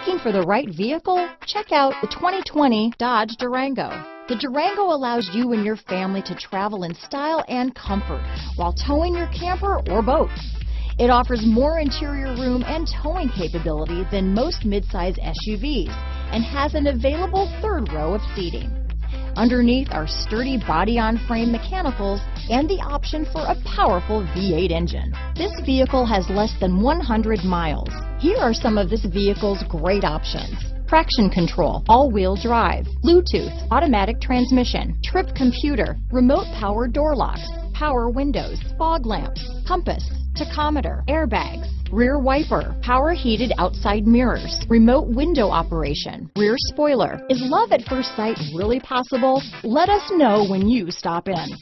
Looking for the right vehicle? Check out the 2020 Dodge Durango. The Durango allows you and your family to travel in style and comfort while towing your camper or boat. It offers more interior room and towing capability than most midsize SUVs and has an available third row of seating. Underneath are sturdy body-on-frame mechanicals and the option for a powerful V8 engine. This vehicle has less than 100 miles. Here are some of this vehicle's great options. Traction control, all-wheel drive, Bluetooth, automatic transmission, trip computer, remote power door locks, power windows, fog lamps, compass, tachometer, airbags, rear wiper, power heated outside mirrors, remote window operation, rear spoiler. Is love at first sight really possible? Let us know when you stop in.